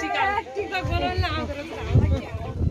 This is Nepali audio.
सिकायो